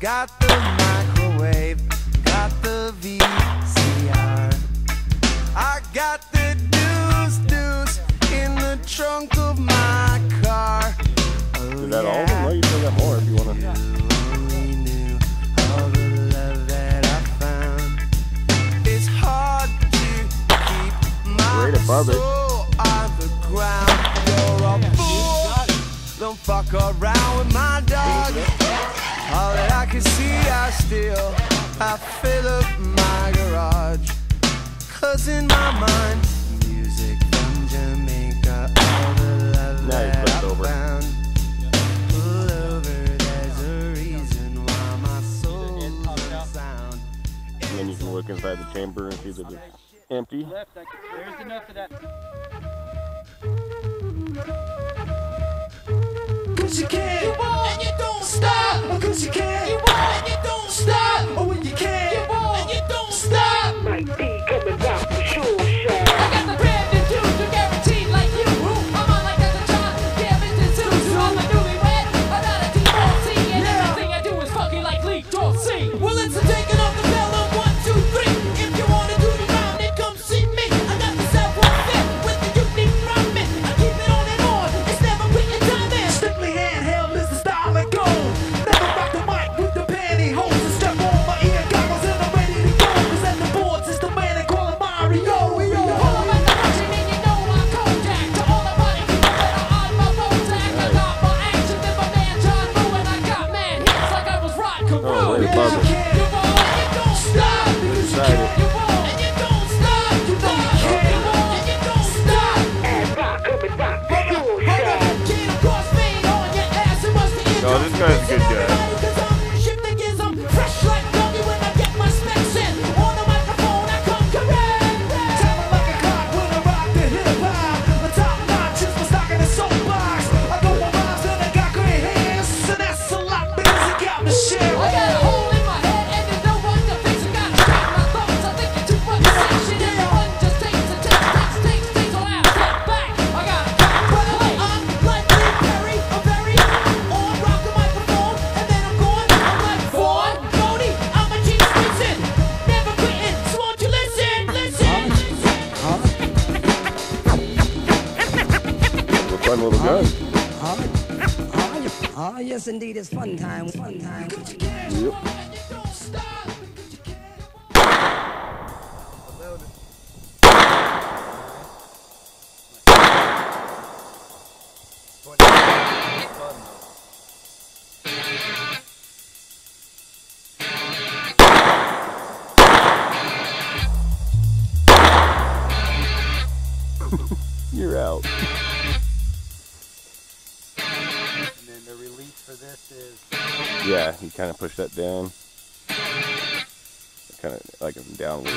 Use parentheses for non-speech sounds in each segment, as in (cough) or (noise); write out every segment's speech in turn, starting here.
Got the microwave, got the VCR. I got the deuce deuce in the trunk of my car. Oh, Is that yeah. all? No, you can got more if you want to. Right above it. Don't fuck around with my can see I still, I fill up my garage. Cause in my mind, music from Jamaica, all the love now that I found. Pull over, there's a reason why my. And then you can look inside the chamber and see that it's empty. There's enough of that. Cause you can, you won't, and you don't stop. Oh, cause you can, you won't, and you don't stop. Oh, when you can, you won't, and you don't stop. My DK. Oh, yes, indeed, it's fun time. Fun time. Yep. kind of push that down. Kind of like downward.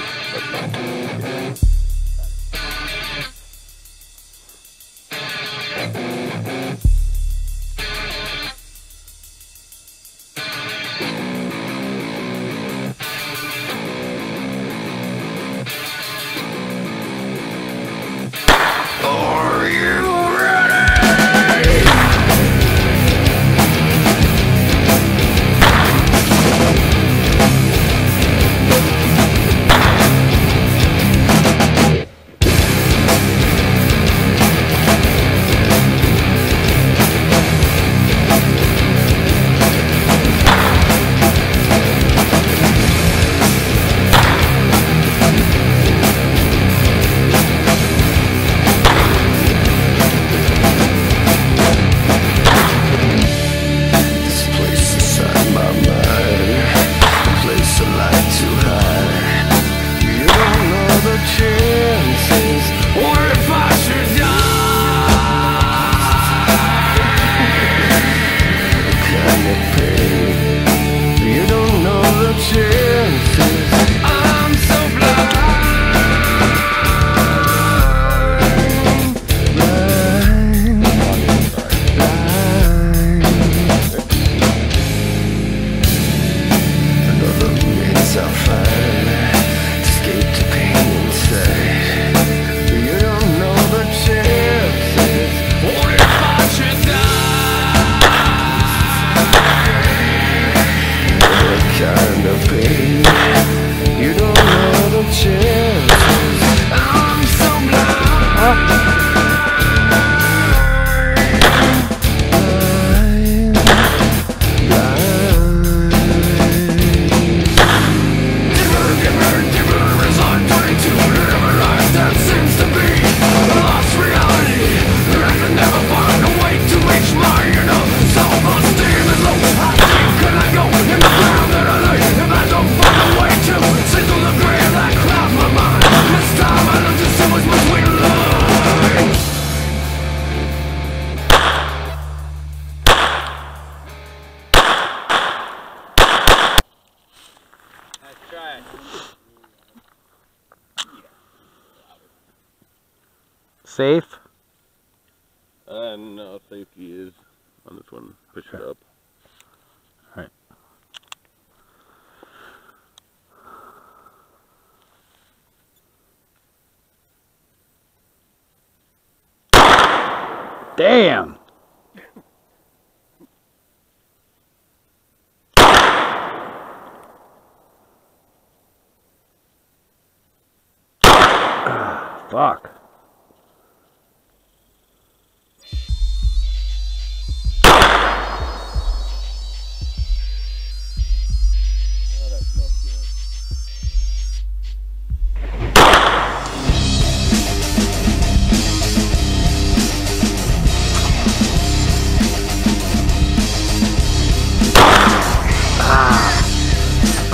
Damn.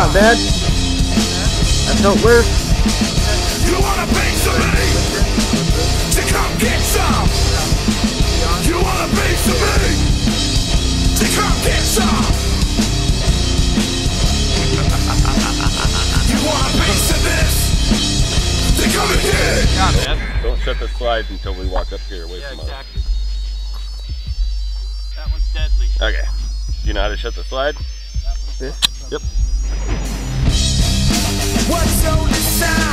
not bad. That's how it works. You wanna be somebody to come get some. You wanna be somebody to come get some. you wanna be of this? To come and get it. God, man. Don't set the slide until we walk up here away yeah, from exactly. us. That one's deadly. Okay. Do you know how to shut the slide? so decide.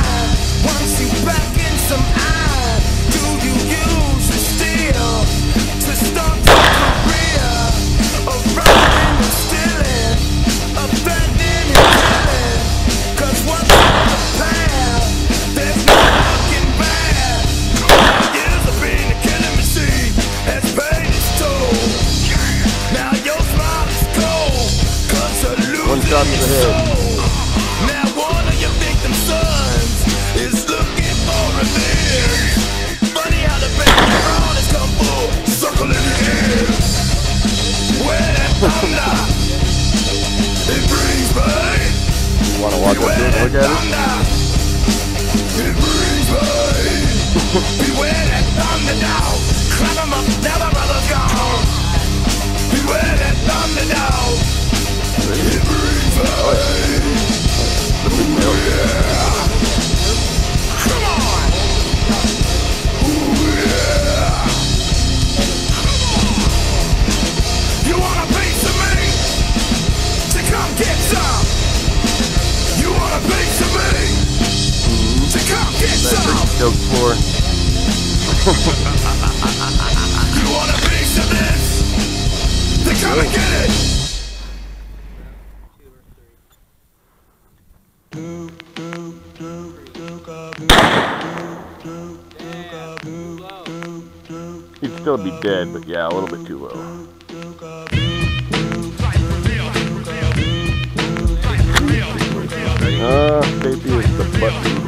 you want a piece of this? Then come and get it! He'd still be dead, but yeah, a little bit too low. Ah, uh, baby is the button.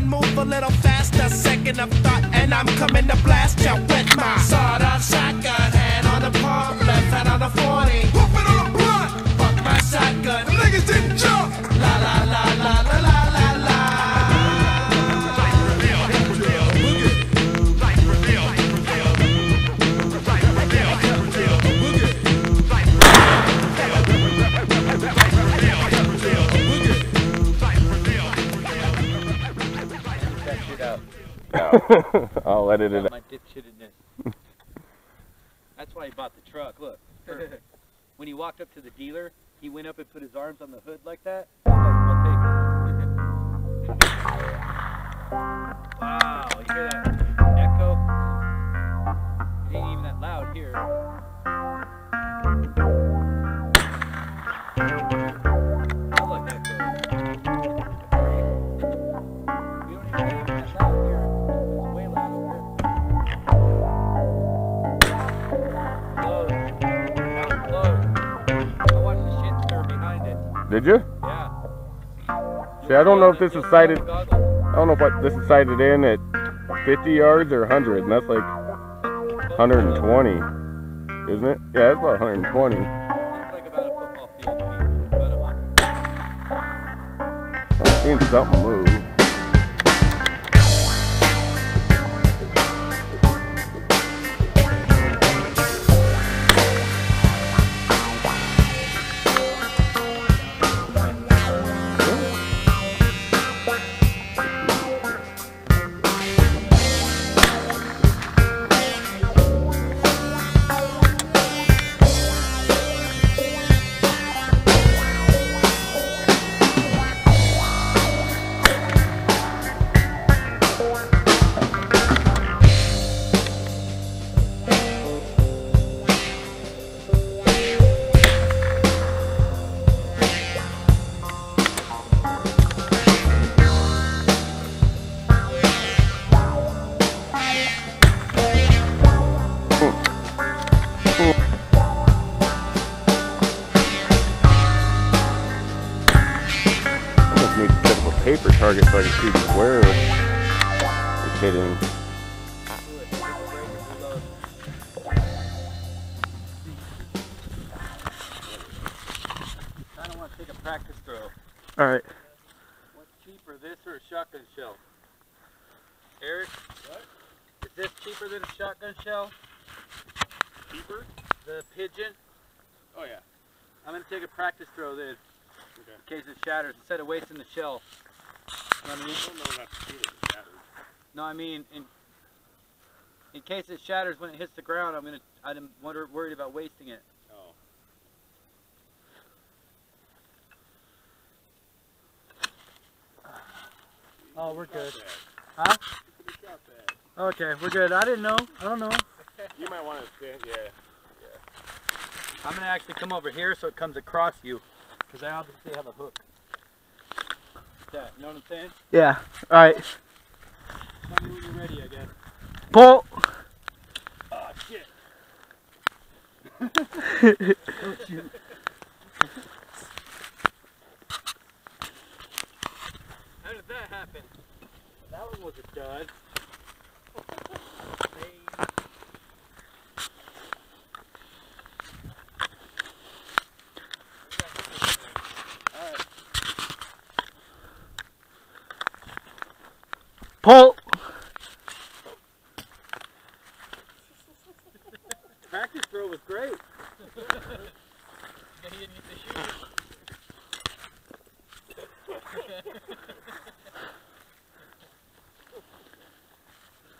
little faster. Second of thought, and I'm coming to blast you with my sawed-off shotgun. (laughs) I'll edit it. out. My dipshitedness. That's why he bought the truck. Look. (laughs) when he walked up to the dealer, he went up and put his arms on the hood like that. I'll take it. (laughs) wow, you hear that echo? It ain't even that loud here. Did you? Yeah. See, I don't know if this is sighted. I don't know if what, this is sighted in at 50 yards or 100, and that's like 120, isn't it? Yeah, it's about 120. It's like about a football field. maybe. About a hundred. I'm seeing something move. Target so I can see where it's hitting. I don't want to take a practice throw. All right. What's cheaper, this or a shotgun shell? Eric? What? Is this cheaper than a shotgun shell? Cheaper? The pigeon? Oh yeah. I'm gonna take a practice throw then. Okay. In case it shatters, instead of wasting the shell. You know what I mean? No, I mean in in case it shatters when it hits the ground, I'm gonna I'm wonder, worried about wasting it. Oh, Oh, we're good. Huh? Okay, we're good. I didn't know. I don't know. You might want to stand, Yeah. yeah. I'm gonna actually come over here so it comes across you, because I obviously have a hook. That, you know what I'm saying? Yeah. All right. Tell me when you're ready, I guess. Pull. Oh shit! How did that happen? That one was a dud. Pull. Practice throw was great.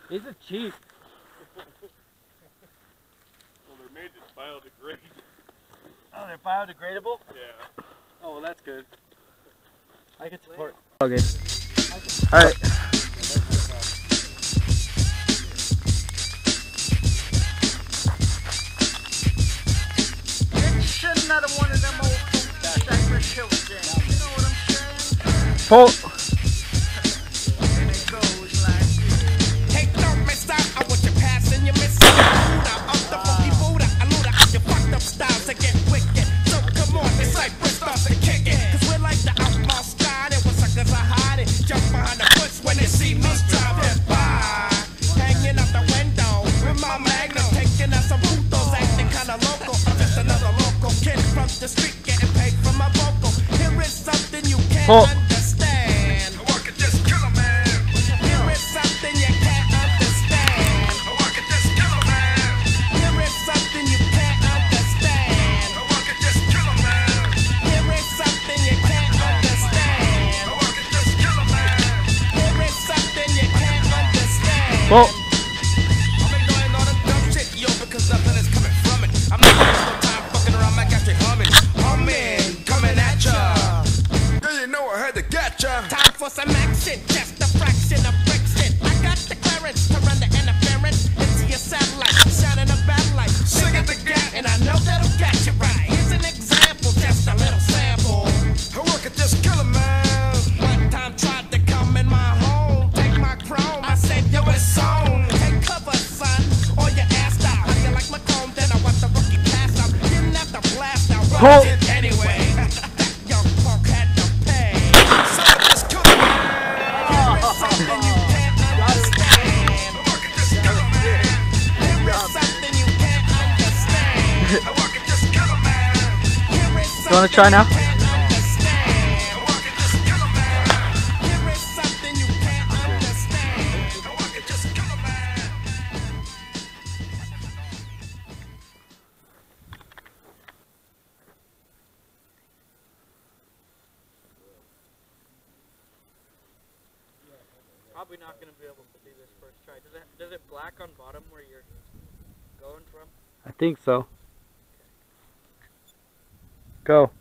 These are cheap. Well, they're made to biodegrade. Oh, they're biodegradable? Yeah. Oh, well, that's good. I can support. Okay. All right. po. Bộ try now? Probably not going to be able to do this first try. Does it black on bottom where you're going from? I think so. Go.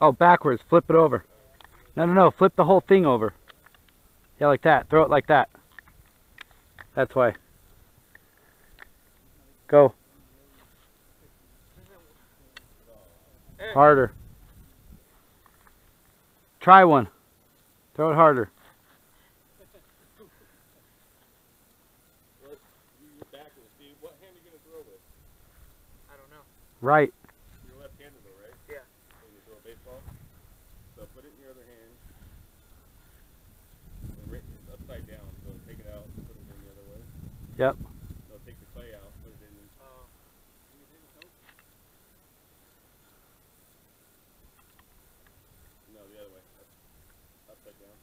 Oh, backwards. Flip it over. No, no, no. Flip the whole thing over. Yeah, like that. Throw it like that. That's why. Go. Harder. Try one. Throw it harder. Right. Yep. They'll take the clay out, put it in. Uh, no, the other way. Up, upside down.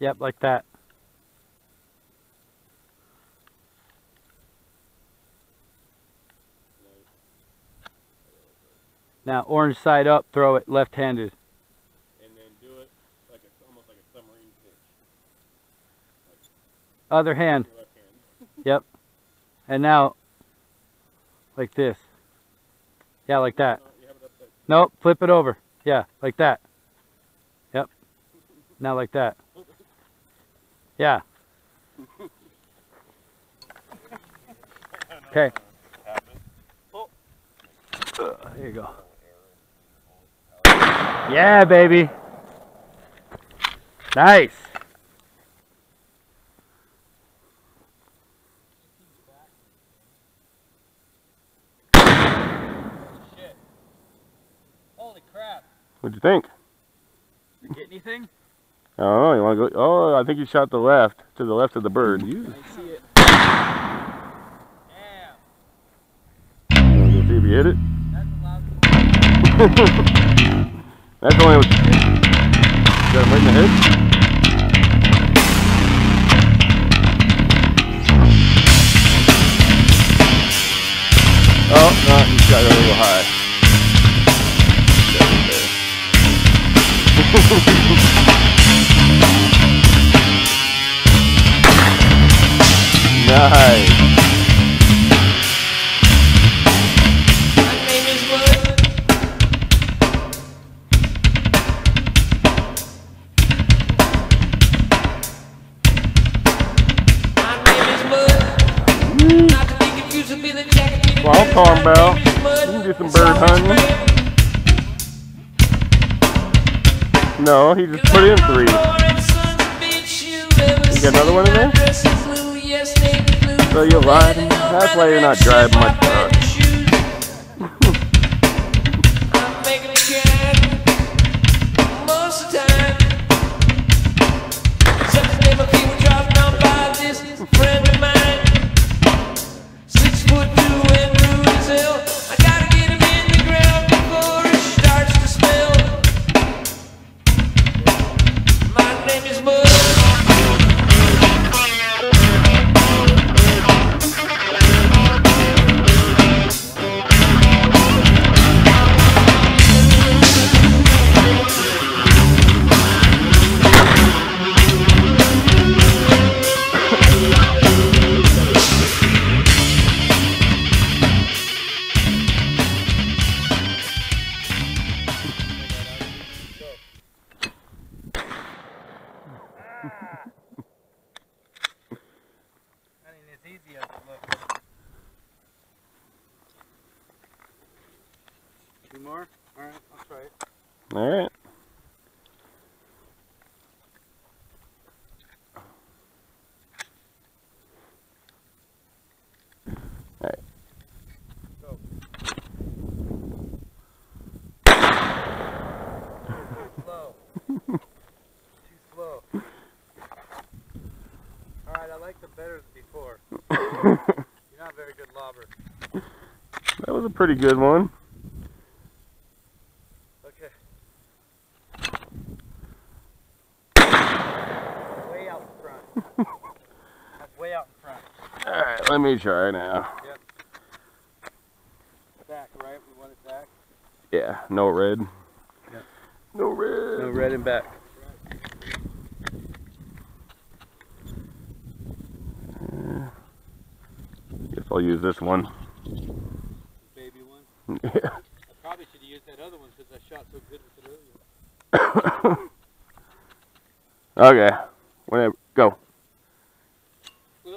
Yeah. Yep, like that. Now, orange side up, throw it left-handed. And then do it like a, almost like a submarine pitch. Like, Other hand. And now, like this. Yeah, like that. Nope, flip it over. Yeah, like that. Yep. Now like that. Yeah. Okay. There you go. Yeah, baby. Nice. What'd you think? You get anything? I don't know. You want to go? Oh, I think you shot the left to the left of the bird. You see it. Damn. see if you hit it. That's (laughs) loud. That's only you. Got him right in the head. Oh, no, he's got it a little high. (laughs) nice. Pretty good one. Okay. Way out front. (laughs) That's way out front. All right, let me try now. Back, right? We want it back. Yeah, no red. Yeah. No red. No red and back. Uh, guess I'll use this one. Yeah. I probably should have used that other one because I shot so good with (coughs) (laughs) it earlier. Okay. Whenever. Go. Oh,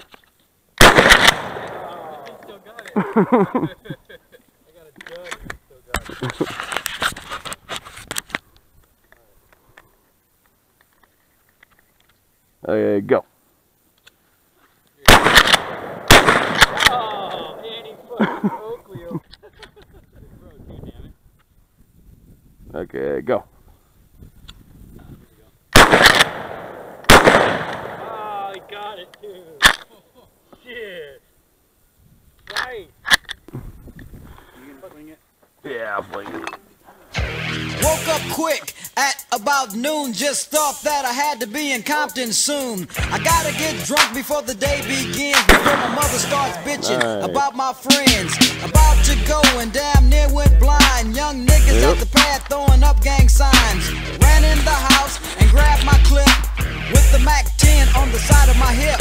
I still got it. I got a dud and I still got it. Okay, go. Oh, and he fucking oak wheel. Bro, too, damn it. Okay, go. Oh, he got it too. Shit. Right. You gonna swing it? Yeah, I'll fling it. Woke up quick at about noon. Just thought that I had to be in Compton soon. I gotta get drunk before the day begins. Before my mother starts bitching Nice. about my friends. About to go and damn near went blind. Young niggas Yep. at the pad throwing up gang signs. Ran in the house and grabbed my clip with the Mac 10 on the side of my hip.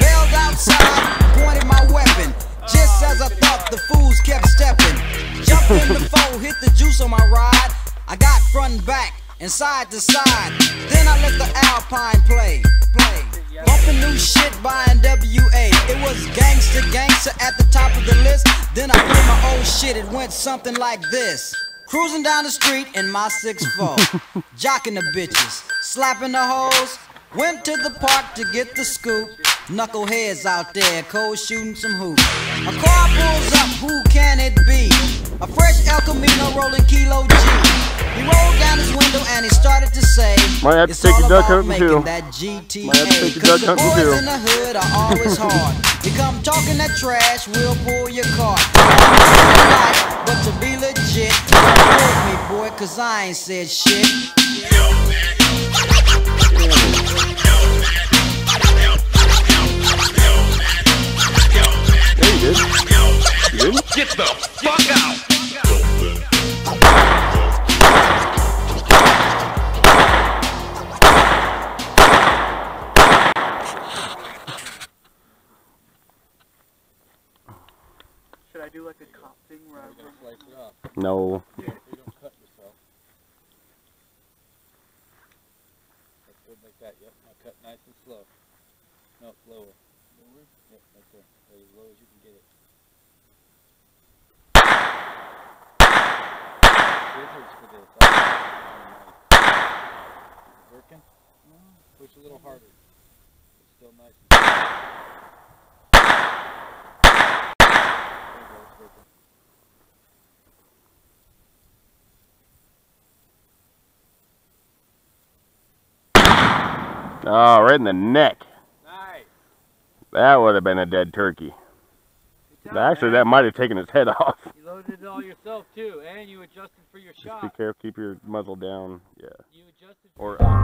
Bailed outside, pointed my weapon. Just as I thought, the fools kept stepping. Jumped in the (laughs) foe, hit the juice on my ride. I got front and back and side to side. Then I let the Alpine play, play. Bumping new shit by NWA. It was gangster, gangster at the top of the list. Then I played my old shit. It went something like this. Cruising down the street in my 6'4, (laughs) jocking the bitches, slapping the hoes. Went to the park to get the scoop. Knuckleheads out there, cold shooting some hoops. A car pulls up, who can it be? A fresh El Camino rolling Kilo G. He rolled down his window and he started to say, Might have to "It's take your duck hunting making too." that GTA. Might have to take your duck hunting boys too. in the hood are always hard. You come talking that trash, we'll pull your car. But to be legit, don't me, boy, cause I ain't said shit. Yeah, you did. Get the fuck out! Should I do like a cop thing where I run? slice it off? No. So you don't cut yourself. That's good like that, yep. Now cut nice and slow. No, lower. Lower? Yep, right there. Right as low as you can get it. For this. Oh, nice. Push a little harder. It's still nice. Oh, right in the neck. That would have been a dead turkey. Actually, that might have taken its head off. You loaded it all yourself too, and you adjusted for your Just be careful, keep your muzzle down. Yeah. You adjusted for Or up.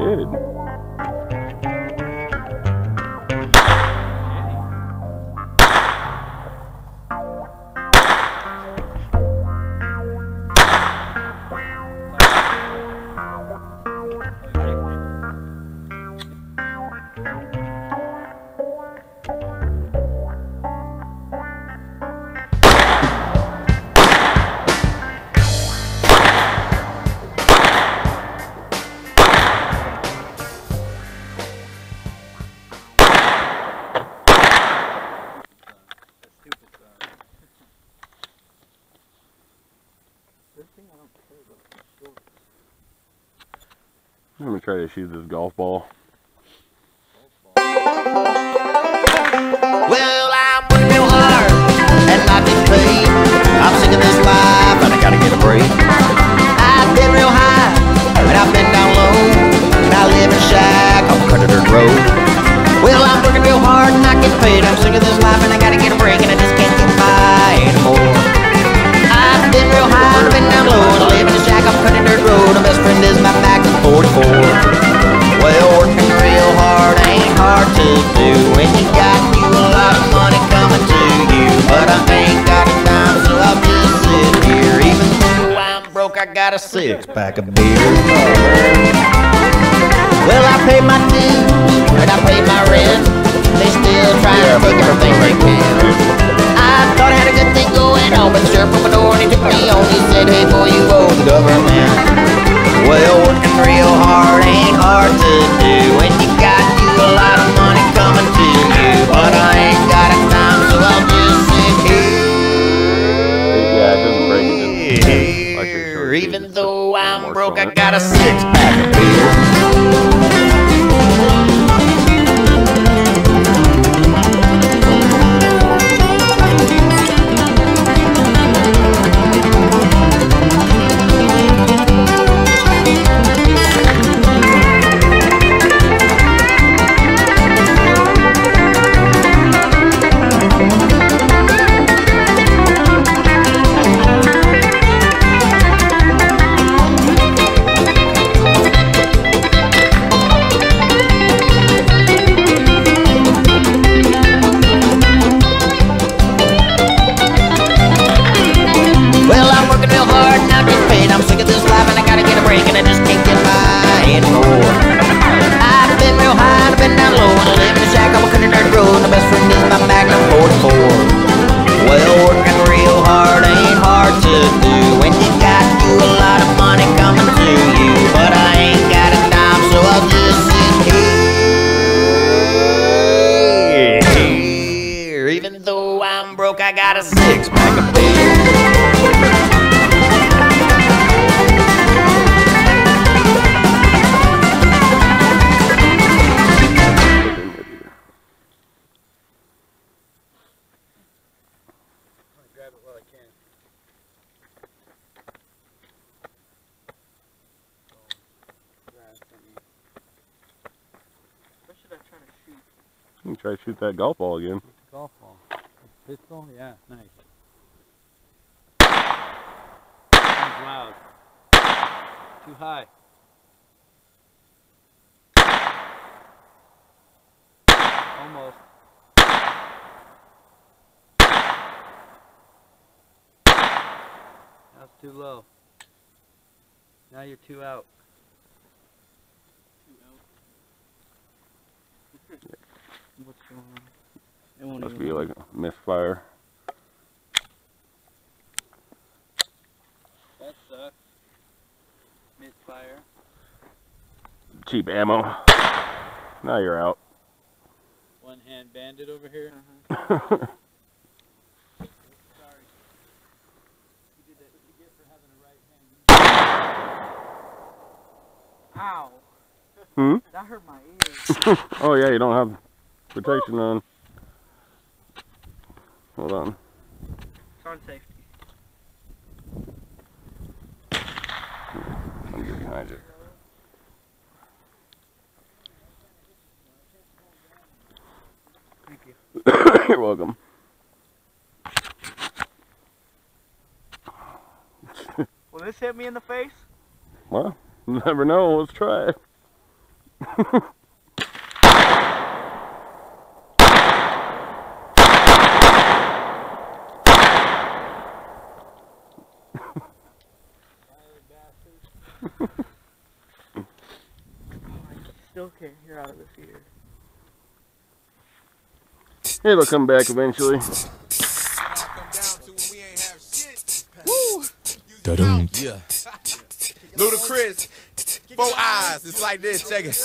Did. Try to shoot this golf ball. Well, I'm working real hard and life is. I'm sick of this life and I gotta get a break. I've been real high and I've been down low. And I live in shack on Creditor Road. Well, I'm working real hard and I get paid. I'm sick of this life and I gotta get a break and I just can't get by anymore. I've been real high I've been down low. And I live in a shack on Creditor Road. My best friend is my Magnum 44. Got a six pack of beer. Well, I pay my dues and I pay my rent. They still try to take everything they can. I thought I had a good thing going on, but the sheriff opened the door and he took me on. He said, Hey boy, you owe the government. Well, working real hard ain't hard to do when you got I got a six pack of beer. That golf ball again. Golf ball. Pistol? Yeah, nice. Sounds loud. Too high. Almost. That's too low. Now you're two out. What's going on? It won't Must be like a misfire. That sucks. Misfire. Cheap ammo. Now you're out. One hand bandit over here. Mm-hmm. (laughs) (laughs) Uh -huh. Ow. Hmm? That hurt my ear. (laughs) oh yeah, you don't have protection on. Hold on. It's on safety. I'm get behind you. Thank you. (coughs) You're welcome. Will this hit me in the face? Well, you never know. Let's try it. (laughs) Still can't hear out of this ear. It'll come back eventually. Yeah. Ludacris, four eyes. It's like this, check it.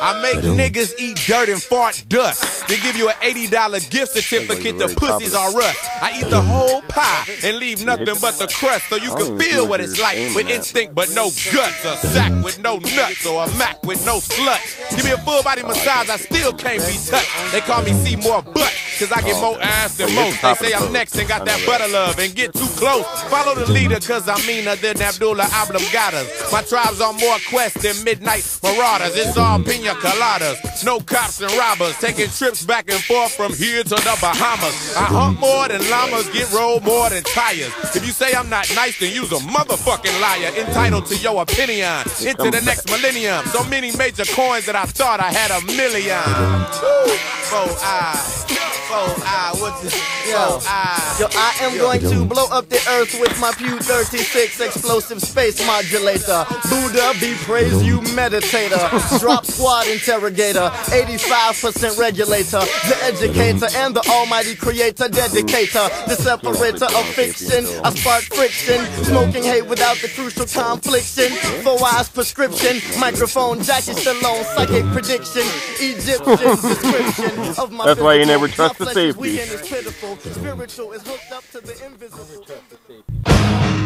I make niggas eat dirt and fart dust. They give you an $80 gift certificate to pussies are rust. I eat the whole pie and leave nothing but the crust so you can feel what it's like with instinct but no guts. A sack with no nuts or a Mac with no slut. Give me a full body massage, I still can't be touched. They call me Seymour Butt. Cause I get more ass than most. They say I'm next and got that butter love and get too close. Follow the leader cause I'm meaner than Abdullah Oblongatas. My tribe's on more quests than midnight marauders. It's all pina coladas. No cops and robbers. Taking trips back and forth from here to the Bahamas. I hunt more than llamas, get rolled more than tires. If you say I'm not nice, then you's a motherfucking liar. Entitled to your opinion. Into the next millennium. So many major coins that I thought I had a million. Woo. Four eyes. Four eyes. What's this? Four eyes. Yo, I am going to blow up the earth with my Pew 36 explosive space modulator. Buddha be praised, you meditator. Drop squad interrogator. 85% regulator. The educator and the almighty creator. Dedicator. The separator of fiction. I spark friction. Smoking hate without the crucial confliction. Four eyes prescription. Microphone Jackie Stallone. Psychic prediction. Egyptian description of my That's why you never trust the My flesh is safety.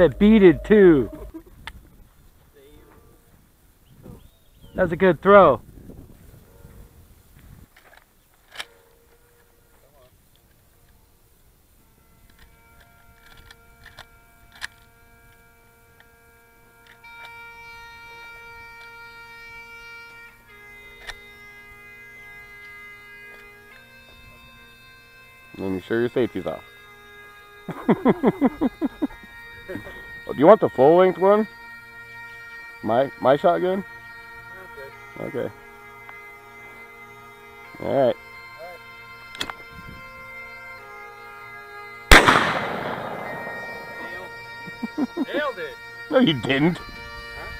Had it beaded too. That was a good throw. And you sure your safety's off. (laughs) Oh, do you want the full length one? My my shotgun? Okay. Alright. Nailed it. No, you didn't.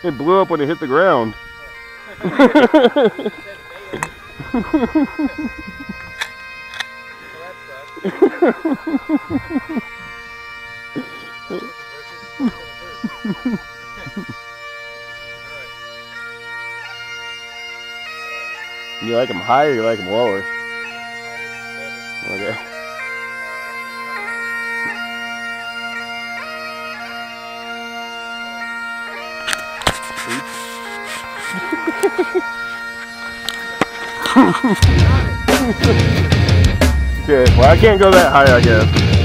It blew up when it hit the ground. (laughs) (laughs) (laughs) (laughs) you like them higher, you like them lower? Okay. (laughs) okay, well I can't go that high I guess.